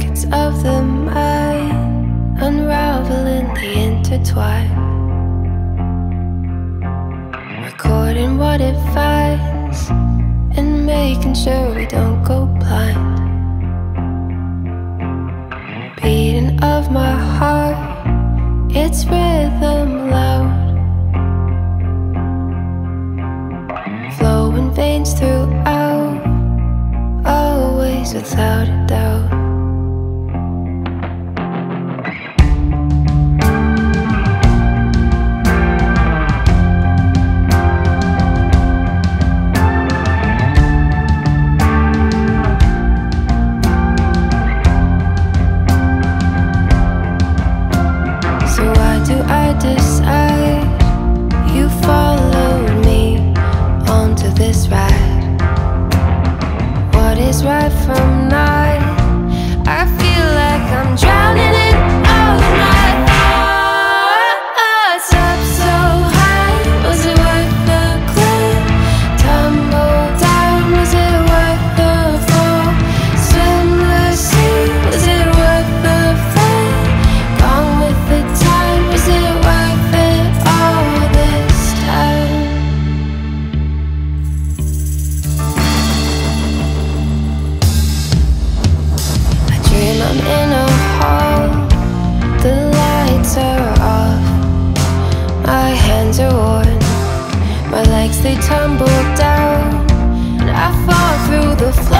secrets of the mind unraveling the intertwine. Recording what it finds and making sure we don't go blind. Beating of my heart, its rhythm loud. Flowing veins throughout, always without a doubt. My hands are worn, my legs they tumble down, and I fall through the floor